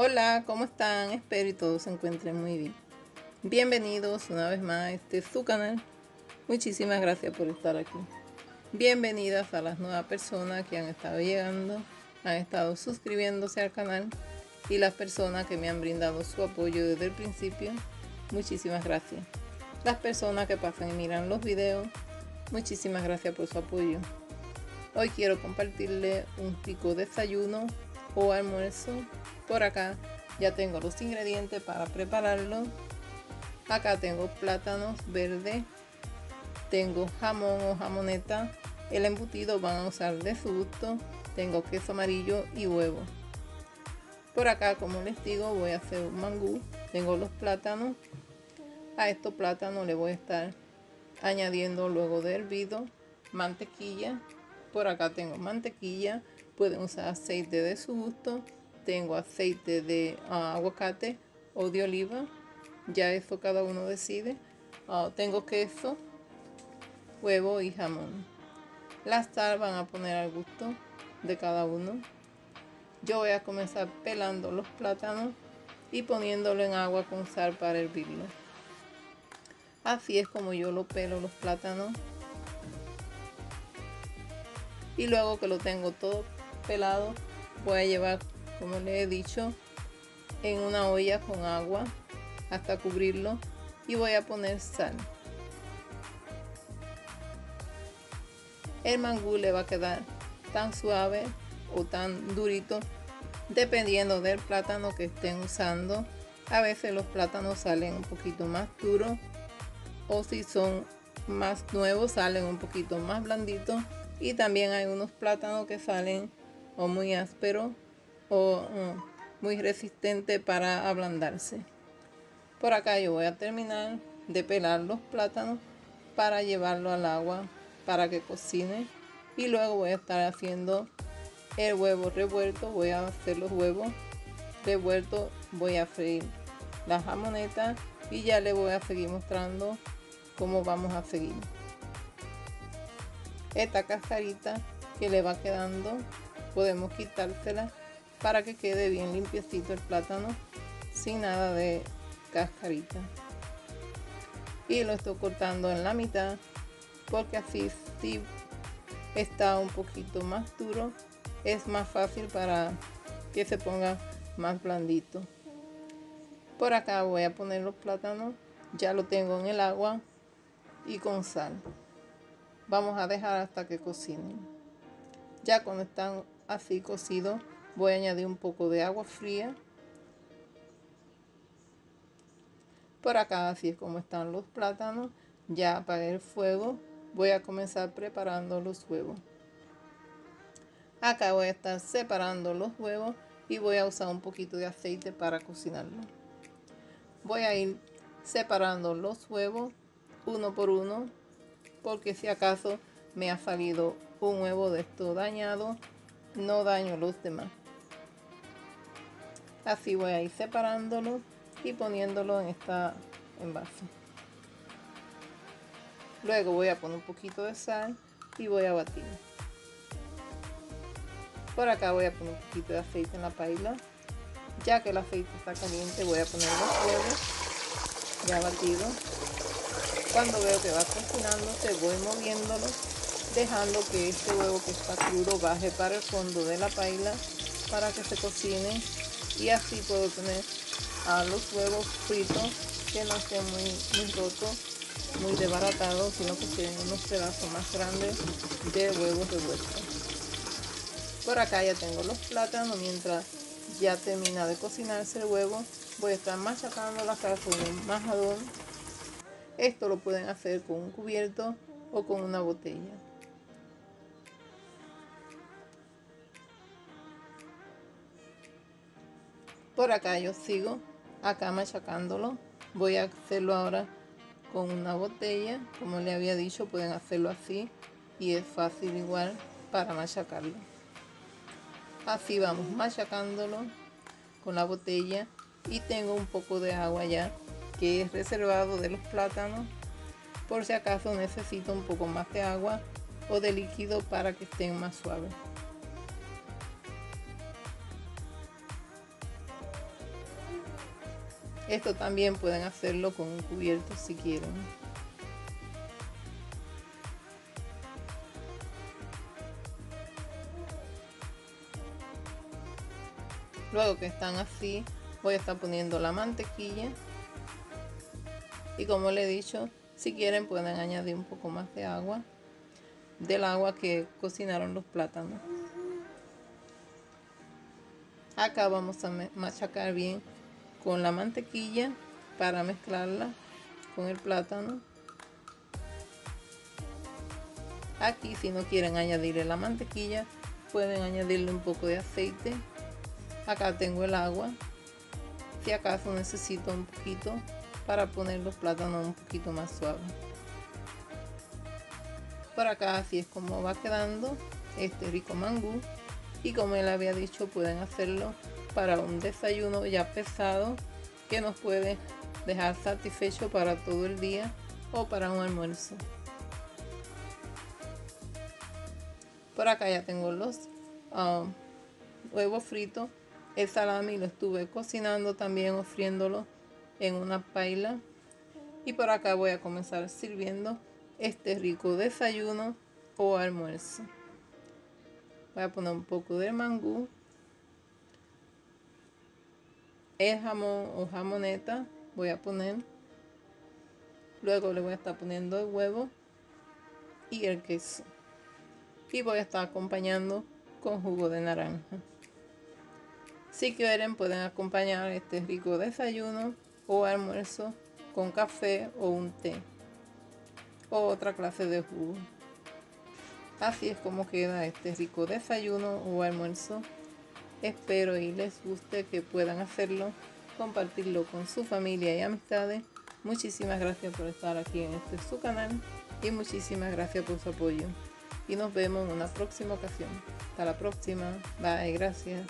Hola, ¿cómo están? Espero y todos se encuentren muy bien. Bienvenidos una vez más a este su canal. Muchísimas gracias por estar aquí. Bienvenidas a las nuevas personas que han estado llegando, han estado suscribiéndose al canal y las personas que me han brindado su apoyo desde el principio. Muchísimas gracias. Las personas que pasan y miran los videos, muchísimas gracias por su apoyo. Hoy quiero compartirle un pico desayuno o almuerzo. Por acá ya tengo los ingredientes para prepararlo. Acá tengo plátanos verdes tengo jamón o jamoneta. El embutido van a usar de su gusto. Tengo queso amarillo y huevo. Por acá como les digo voy a hacer un mangú. Tengo los plátanos. A estos plátanos le voy a estar añadiendo luego de hervido mantequilla. Por acá tengo mantequilla pueden usar aceite de su gusto. Tengo aceite de ah, aguacate o de oliva. Ya eso cada uno decide. Ah, tengo queso huevo y jamón. Las sal van a poner al gusto de cada uno. Yo voy a comenzar pelando los plátanos y poniéndolo en agua con sal para hervirlo. Así es como yo lo pelo los plátanos. Y luego que lo tengo todo pelado voy a llevar como le he dicho, en una olla con agua hasta cubrirlo y voy a poner sal. El mangú le va a quedar tan suave o tan durito dependiendo del plátano que estén usando. A veces los plátanos salen un poquito más duros o si son más nuevos salen un poquito más blanditos y también hay unos plátanos que salen o muy ásperos o muy resistente para ablandarse. Por acá yo voy a terminar de pelar los plátanos para llevarlo al agua para que cocine y luego voy a estar haciendo el huevo revuelto voy a hacer los huevos revueltos voy a freír la jamoneta y ya le voy a seguir mostrando cómo vamos a seguir esta cascarita que le va quedando podemos quitársela para que quede bien limpiecito el plátano sin nada de cascarita. Y lo estoy cortando en la mitad porque así si está un poquito más duro. Es más fácil para que se ponga más blandito. Por acá voy a poner los plátanos. Ya lo tengo en el agua y con sal. Vamos a dejar hasta que cocinen. Ya cuando están así cocidos voy a añadir un poco de agua fría. Por acá así es como están los plátanos ya apagué el fuego voy a comenzar preparando los huevos. Acá voy a estar separando los huevos y voy a usar un poquito de aceite para cocinarlo. Voy a ir separando los huevos uno por uno porque si acaso me ha salido un huevo de esto dañado no daño los demás. Así voy a ir separándolo y poniéndolo en esta envase. Luego voy a poner un poquito de sal y voy a batir por acá voy a poner un poquito de aceite en la paila. Ya que el aceite está caliente voy a poner los huevos ya batidos. Cuando veo que va cocinándose voy moviéndolo dejando que este huevo que está crudo baje para el fondo de la paila para que se cocine y así puedo tener a los huevos fritos que no estén muy, muy rotos, muy desbaratados, sino que tienen unos pedazos más grandes de huevos revueltos. Por acá ya tengo los plátanos, mientras ya termina de cocinarse el huevo, voy a estar machacando la cara con un majadón. Esto lo pueden hacer con un cubierto o con una botella. Por acá yo sigo acá machacándolo. Voy a hacerlo ahora con una botella. Como le había dicho pueden hacerlo así y es fácil igual para machacarlo. Así vamos machacándolo con la botella y tengo un poco de agua ya que es reservado de los plátanos. Por si acaso necesito un poco más de agua o de líquido para que estén más suaves Esto también pueden hacerlo con un cubierto si quieren. Luego que están así, voy a estar poniendo la mantequilla. Y como le he dicho, si quieren pueden añadir un poco más de agua. Del agua que cocinaron los plátanos. Acá vamos a machacar bien con la mantequilla para mezclarla con el plátano. Aquí si no quieren añadirle la mantequilla, pueden añadirle un poco de aceite. Acá tengo el agua. Si acaso necesito un poquito para poner los plátanos un poquito más suaves. Por acá así es como va quedando este rico mangú. Y como él había dicho pueden hacerlo para un desayuno ya pesado que nos puede dejar satisfecho para todo el día o para un almuerzo por acá ya tengo los um, huevos fritos el salami lo estuve cocinando también, ofriéndolo en una paila. Y por acá voy a comenzar sirviendo este rico desayuno o almuerzo. Voy a poner un poco de mangú. El jamón o jamoneta voy a poner. Luego le voy a estar poniendo el huevo y el queso. Y voy a estar acompañando con jugo de naranja. Si quieren pueden acompañar este rico desayuno o almuerzo con café o un té o otra clase de jugo. Así es como queda este rico desayuno o almuerzo. Espero y les guste que puedan hacerlo, compartirlo con su familia y amistades. Muchísimas gracias por estar aquí en este su canal y muchísimas gracias por su apoyo. Y nos vemos en una próxima ocasión. Hasta la próxima. Bye, gracias.